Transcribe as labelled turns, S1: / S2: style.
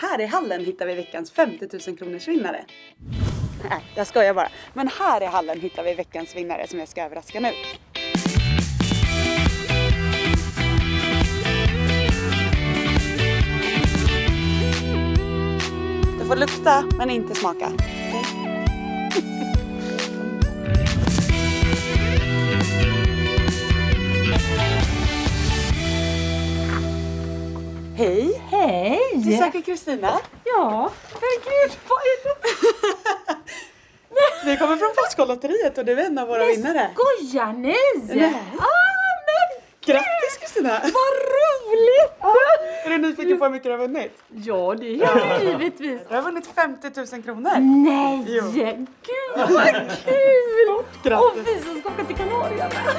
S1: här i hallen hittar vi veckans 50 000 kronors vinnare. Nej, jag skojar bara. Men här i hallen hittar vi veckans vinnare som jag ska överraska nu. Du får lukta men inte smaka. Hej!
S2: Hej!
S1: Du söker Kristina?
S2: Ja, herregud, vad är det?
S1: Vi kommer från Postkodlotteriet och du är en av våra vinnare.
S2: Skojar ni?
S1: Nej.
S2: Ah, men
S1: Grattis Kristina!
S2: vad roligt!
S1: Är du nyfiken på hur mycket du har vunnit?
S2: Ja, det gör jag givetvis.
S1: Du har vunnit 50 000 kronor.
S2: Nej,
S1: Jo.
S2: gud vad kul!
S1: Grattis.
S2: Och vi som ska åka till Kanarieöarna.